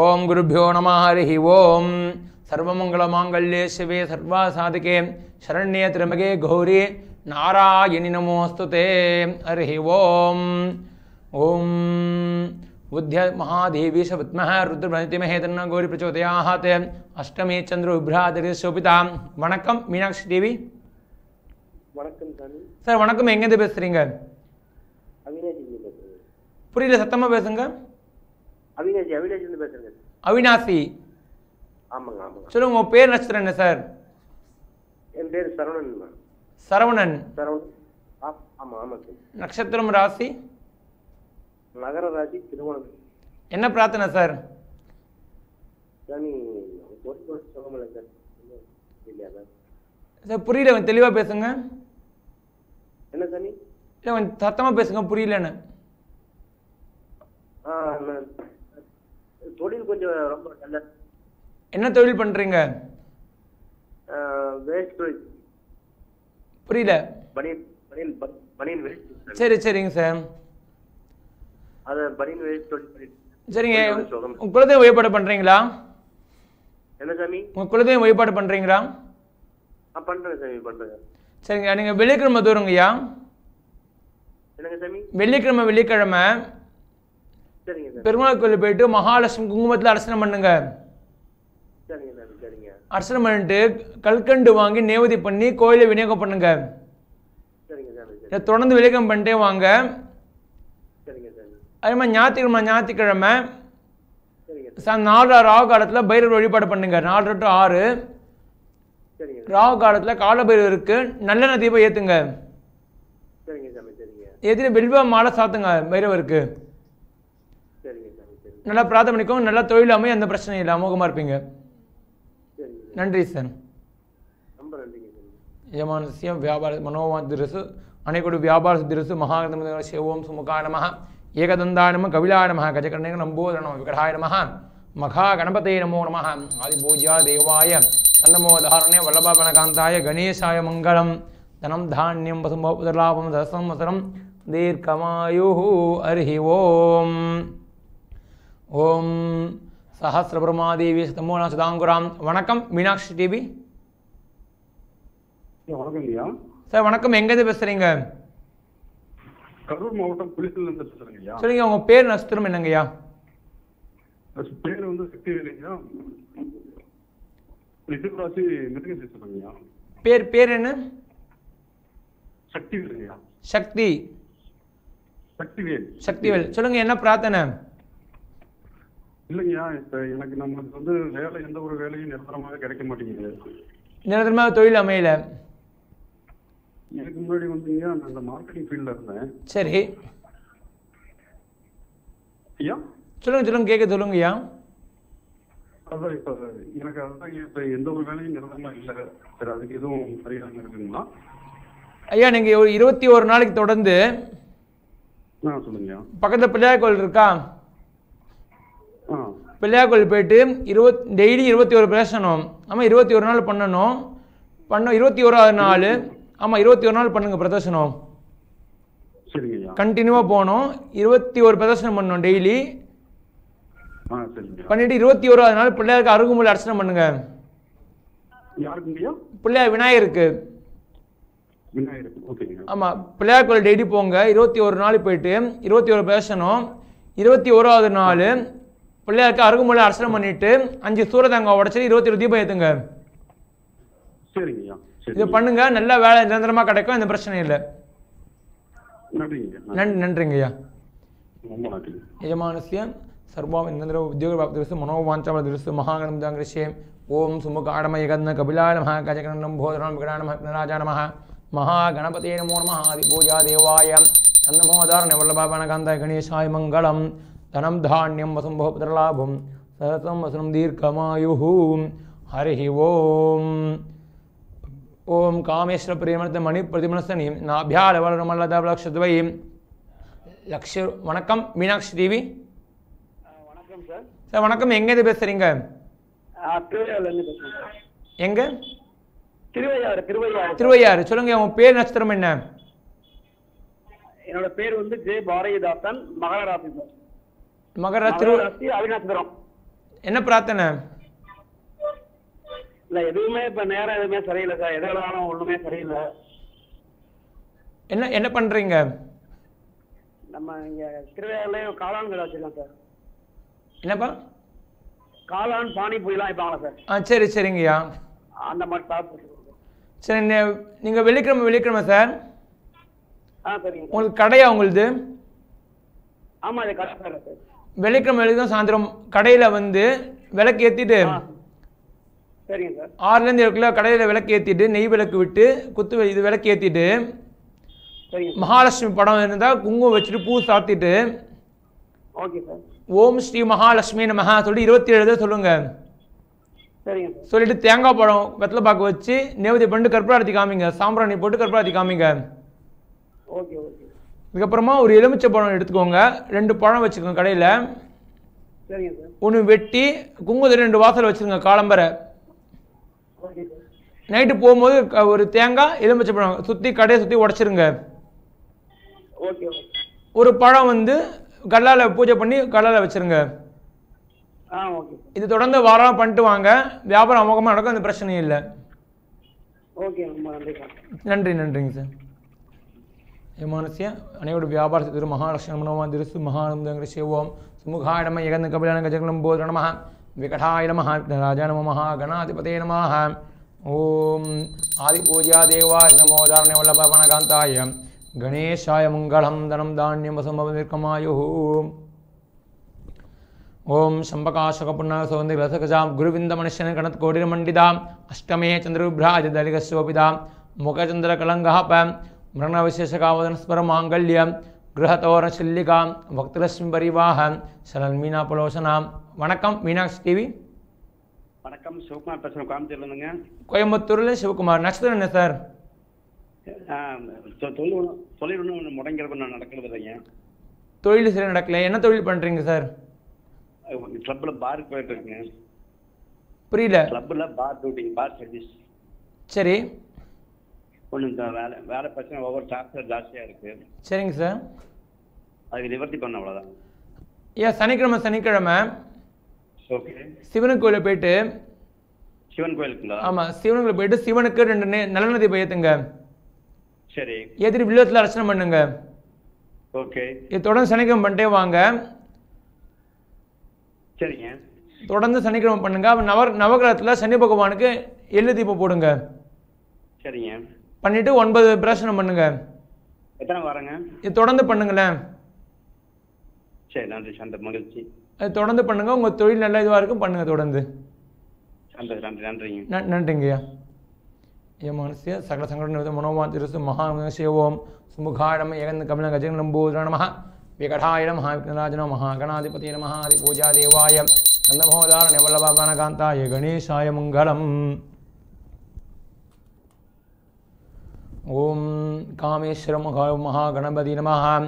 ஓம் குருபியோ நம ஹரி ஓம் சர்வமங்கலமாங்கல்யே சிவே சர்வாசாதிகே சரண்யே திரமகே கௌரி நாராயணி நமோஸ்து தே ஹரி ஓம் ஓம் बुद्ध्य महादेवी स विद्मः रुद्रभृतिमहे तन्न गौरी प्रचोदयात् அஷ்டமி சந்திர விப்ராதரி சோபிதா வணக்கம் மீனாட்சி தேவி வணக்கம் சாமி சார் வணக்கம் எங்கேருந்து பேசுகிறீங்க அவினாஷ் இருந்து பேசுறேங்க புரியல சத்தமாக பேசுங்க அவினாஷ் அவினாஷ் பேசுறேங்க அவினாசி. ஆமாங்க ஆமாங்க. சொல்லுங்க உங்கள் பேர் நட்சத்திரம் என்ன சார்? என் பேர் சரவணன் சரவணன். சரவணன். ஆ ஆமாம் ஆமாம் சார் நட்சத்திரம் ராசி? நகர ராசி திருமணம் என்ன பிரார்த்தனை சார்? சார். சார். சார் புரியல கொஞ்சம் தெளிவாக பேசுங்க. என்ன சாமி? இல்லை கொஞ்சம் சத்தமாக பேசுங்க புரியலன்னு. தொழில் கொஞ்சம் ரொம்ப நல்ல என்ன தொழில் பண்ணுறீங்க வேஸ்ட் புரியல. சார். சரி சரிங்க சார். அதை பனியன் வேஸ்ட் தொழில் பண்ணிட்டு சரிங்க. குலதெய்வ வழிபாடு பண்ணுறீங்களா என்ன சாமி? உங்கள் குலதெய்வ வழிபாடு பண்ணுறீங்களா ஆ பண்ணுறேன் சாமி பண்ணுறேன் சரிங்க நீங்கள் வெள்ளிக்கிழமை தூரங்கய்யா என்னங்க சாமி? வெள்ளிக்கிழமை வெள்ளிக்கிழமை பெருமாள் கோயில் போயிட்டு மகாலட்சுமி குங்குமத்தில் அர்ச்சனை பண்ணுங்க. அர்ச்சனை பண்ணிட்டு கல்கண்டு வாங்கி நேவதி பண்ணி கோயிலை விநியோகம் பண்ணுங்க. இதை தொடர்ந்து விநியோகம் பண்ணிட்டே வாங்க. அதே மாதிரி ஞாயிற்றுக்கிழமை ஞாயிற்றுக்கிழமை நாலு ராகு காலத்தில் பைரவர் வழிபாடு பண்ணுங்க. நாலு டு ஆறு. ராகு காலத்தில் காலபைரவருக்கு நல்லெண்ணெய் தீபம் ஏற்றுங்க ஏற்றிட்டு வெல்வ மாலை சாத்துங்க பைரவருக்கு. நல்லா பிரார்த்தனை பண்ணிக்கோங்க நல்லா தொழில் அமைய அந்த பிரச்சனை இல்லை. அமோகமாக இருப்பீங்க. நன்றி சார். யமானசிய வியாபார மனோவாதிரசு அனைக்கொடு வியாபார சித்திரசு மகாகதம சிவோம் சுமுகாய நம ஏகதந்தாய நம கவிழாய நம கஜகர்ணேக நம்போதர நம விகடாய நம மகா கணபதே நமோ நம ஆதிபூஜா தேவாய தன்னமோதாரணே வல்லபாபனகாந்தாய கணேசாய மங்களம் தனம் தானியம் பசும்போதலாபம் தசம் வசரம் தீர்க்கமாயு அர்ஹி ஓம். ஓம் சஹசிரபிரமாதேவி சதமோன சதாங்குராம். வணக்கம் மீனாட்சி டிவி. சார் வணக்கம். எங்கேருந்து பேசுறீங்க? கரூர் மாவட்டம் புலிசில இருந்து பேசுறேங்க ஐயா. சொல்லுங்க உங்க பேர் நட்சத்திரம் என்னங்கய்யா பேர் வந்து சக்தி வேலையா ரிஷபராசி மிருக பேசுறேங்க ஐயா. பேர் பேர் என்ன? சக்தி வேலையா சக்தி. சக்திவேல். சக்திவேல். சொல்லுங்க என்ன பிரார்த்தனை? இல்லைங்கய்யா இப்ப எனக்கு நம்மளுக்கு வந்து வேலை எந்த ஒரு வேலையும் நிரந்தரமாக கிடைக்க மாட்டேங்குது. நிரந்தரமாக தொழில் அமையல. இதுக்கு முன்னாடி வந்துங்க நான் இந்த மார்க்கெட்டிங் ஃபீல்ட்ல இருந்தேன். சரி. ஐயா? சொல்லுங்க சொல்லுங்க கேட்க சொல்லுங்கய்யா அதான் இப்ப எனக்கு அதுதான் இப்ப எந்த ஒரு வேலையும் நிரந்தரமா இல்லை. சரி அதுக்கு எதுவும் பரிகாரம் இருக்குங்களா? ஐயா நீங்க ஒரு இருபத்தி ஒரு நாளைக்கு தொடர்ந்து ஆ சொல்லுங்கய்யா பக்கத்துல பிள்ளையார் கோயில் இருக்கா? பிள்ளையார் கோயில் போயிட்டு இருபத் டெய்லி இருபத்தி ஒரு பிரசனம் ஆமாம் இருபத்தி ஒரு நாள் பண்ணணும். பண்ண இருபத்தி ஓராவது நாள். ஆமாம் இருபத்தி ஒரு நாள் பண்ணுங்க பிரதர்சனம் கண்டினியூவாக போகணும். இருபத்தி ஒரு பிரதர்சனம் பண்ணணும் டெய்லி பண்ணிட்டு இருபத்தி ஓராவது நாள் பிள்ளையாருக்கு அருகுமொழி அர்ச்சனை பண்ணுங்க. பிள்ளையார் விநாயகருக்கு. ஆமாம் பிள்ளையார் கோயில் டெய்லி போங்க. இருபத்தி ஒரு நாள் போயிட்டு இருபத்தி ஒரு பிரதர்சனம் இருபத்தி ஓராவது நாள். பிள்ளையாருக்கு அருகுமொழி அர்ச்சனை பண்ணிட்டு அஞ்சு சூரதங்கம் உடச்சி இருபத்தி ஒரு தீபம் ஏற்றுங்க சரிங்கய்யா சரி இதை பண்ணுங்க நல்ல வேலை நிரந்தரமாக கிடைக்கும் எந்த பிரச்சனையும் இல்லை நன்றிங்க நன்றி நன்றிங்கய்யா ரொம்ப நன்றிங்க యజమానస్య సర్వామింద్ర ఉద్యోగప్రాప్తిరస్తు మనోవాంఛాబలదిరస్తు మహాగణందాంగ్రస్యే ఓం సుముఖాడమయగన్న కపిలాయ నమ గజగణం భోదరం వికటాయ నమ నరాజా నమ మహాగణపతే నమో నమ ఆదిపూజా దేవాయ అన్నమోదారణ వల్లభాపణకాంతాయ గణేశాయ మంగళం தனம் தானியம் வசம்போபதிரலாபம் சதசம் வசனம் தீர்க்கமாயு ஹரி ஓம். ஓம் காமேஸ்வர பிரியமனத்த மணி பிரதிமனஸ்தனியும் நாபியால் வளரமல்லதா லட்சத்வயும் லக்ஷ வணக்கம் மீனாட்சி தேவி வணக்கம் சார். சார் வணக்கம். எங்கேருந்து பேசுறீங்க? எங்க? திருவையாறு திருவையாறு திருவையாறு. சொல்லுங்க உங்க பேர் நட்சத்திரம் என்ன? என்னோட பேர் வந்து ஜே பாரதிதாசன் மகாராசி மகர திரு அவிநாசிபுரம். என்ன பிரார்த்தனை? இல்ல எதுவுமே இப்ப நேரம் எதுவுமே சரியில்லை சார். எது வேணாலும் ஒண்ணுமே சரியில்லை. என்ன என்ன பண்ணுறீங்க நம்ம இங்க திருவையாறுலயே காளான் கடை வச்சிருக்கோம் சார். என்னப்பா? காளான் பானிபூரிலாம் வைப்பாங்களா சார். ஆ சரி சரிங்கய்யா. அந்த மாதிரி சாப்பிட்டு சரி. நீங்கள் வெள்ளிக்கிழமை வெள்ளிக்கிழமை சார். ஆ சரிங்க சார். உங்களுக்கு கடையா உங்களுது? ஆமா இது சார் சார் வெள்ளிக்கிழமை வெள்ளிக்கிழமை சாயந்தரம் கடையில் வந்து விளக்கு ஏற்றிட்டு சரிங்க சார். ஆறுலேருந்து ஏழு கிலோ கடையில் விளக்கு ஏற்றிட்டு நெய் விளக்கு விட்டு குத்து இது விளக்கு ஏற்றிட்டு மகாலட்சுமி படம் இருந்தால் குங்குமம் வச்சுட்டு பூ சாத்திட்டு ஓகே சார். ஓம் ஸ்ரீ மகாலட்சுமி நமஹா சொல்லி இருபத்தி ஏழு தடவை சொல்லுங்க. சொல்லிட்டு தேங்காய் பழம் வெத்தலை பாக்கு வச்சு நேவதி பண்ணிட்டு கற்பூராரத்தி காமிங்க சாம்பிராணி போட்டு கற்பூராரத்தி காமிங்க. Okay okay. இதுக்கப்புறமா ஒரு எலுமிச்சை பழம் எடுத்துக்கோங்க. ரெண்டு பழம் வச்சுக்கோங்க கடையில். ஒன்று வெட்டி குங்குமத்தில் ரெண்டு வாசல் வச்சுருங்க காலம்பரை நைட்டு போகும்போது ஒரு தேங்காய் எலுமிச்சை பழம் சுற்றி கடையை சுற்றி உடச்சிருங்க. ஒரு பழம் வந்து கல்லால பூஜை பண்ணி கல்லால வச்சிருங்க. இது தொடர்ந்து வாரம் பண்ணிட்டு வாங்க. வியாபாரம் அமோகமாக நடக்கும் அந்த பிரச்சனையும் இல்லை. நன்றி நன்றிங்க சார். യമാനസ്യ അനയോട് വ്യാപാരത്തിൽ മഹാലക്ഷണമനോമാ ദിരസ് മഹാനന്ദങ്ങൾ ശിവോം സുമുഖായ നമ യകന്ന് കപിലാന ഗജകളും ബോധ നമ വികടായ നമ രാജ നമ മഹാ ഗണാധിപതേ നമ ഓം ആദിപൂജാ ദേവായ നമോദാരണവല്ലഭവണകാന്തായ ഗണേശായ മംഗളം ധനം ധാന്യം വസമവിർക്കമായു ഓം ശമ്പകാശകപുണ്ണ സൗന്ദര്യസകജാം ഗുരുവിന്ദമനുഷ്യൻ കണത്കോടിരമണ്ഡിതാം അഷ്ടമേ ചന്ദ്രവിഭ്രാജ ദലികസ്വപിതാം മുഖചന്ദ്രകളങ്കഹ மரணவிசேஷகாவதன ஸ்மர மாங்கல்யம் கிரகத்தோரசில்லிகாம் பக்தலட்சுமி பரிவாகம் சலன் மீனா புலோசனாம் வணக்கம் மீனாட்சி டிவி. வணக்கம் சிவகுமார் பேசுகிறேன் கோயம்புத்தூர்லேருந்துங்க கோயம்புத்தூரில் சிவகுமார். நட்சத்திரம் என்ன சார்? தொழில் ஒன்றும் முடங்கிறது நான் நடக்கிறது இல்லைங்க தொழில் சரியாக நடக்கல. என்ன தொழில் பண்ணுறீங்க சார்? கிளப்பில் பாருக்கு போயிட்டு புரியல. கிளப்பில் பார் டூட்டிங் பார் சர்வீஸ் சரி. ஒன்றும் வேலை வேலை பிரச்சனை ஒவ்வொரு டாக்டர் ஜாஸ்தியாக இருக்குது சரிங்க சார் அதுக்கு நிவர்த்தி பண்ண அவ்வளோதான் ஏன் சனிக்கிழமை சனிக்கிழமை. ஓகே சிவனுக்கு கோயிலில் போயிட்டு சிவன் கோயிலுக்குங்களா? ஆமாம் சிவனுக்குள்ள போயிட்டு சிவனுக்கு ரெண்டு நெ தீபம் ஏற்றுங்க சரி. ஏற்றிட்டு வில்லத்தில் அர்ச்சனை பண்ணுங்க. ஓகே இது தொடர்ந்து சனிக்கிழமை பண்ணிட்டே வாங்க. சரிங்க. தொடர்ந்து சனிக்கிழமை பண்ணுங்க. நவ நவகிரகத்தில் சனி பகவானுக்கு எள்ளு தீபம் போடுங்க. சரிங்க. பண்ணிட்டு ஒன்பது பிரசனம் பண்ணுங்க எத்தனை வாரங்க இது தொடர்ந்து பண்ணுங்களேன் சரி நன்றி சந்த மகிழ்ச்சி அது தொடர்ந்து பண்ணுங்க உங்க தொழில் நல்ல இதுவாக இருக்கும் பண்ணுங்க தொடர்ந்து சந்தோஷம் நன்றி நன்றிங்க ந- நன்றிங்கய்யா ಯಮಾನಸ್ಯ ಸಕಲ ಸಂಘಟನೆ ಮನೋವಾತಿರಸ್ಸು ಮಹಾಶಿವೋಂ ಸುಮುಖಾಯ ನಮ ಏಗಂದ ಕಮಲ ಗಜಗಣಂಬೂದ್ರ ನಮಃ ವಿಕಟಾಯ ನಮಃ ವಿಘ್ನರಾಜ ನಮಃ ಗಣಾಧಿಪತಿ ನಮಃ ಆದಿಪೂಜಾ ದೇವಾಯ ನಂದಮೋದಾರಣ್ಯ ವಲ್ಲಭಾನಕಾಂತಾಯ ಗಣೇಶಾಯ ஓம் காமேஸ்வர மகா மகா கணபதி நமகாம்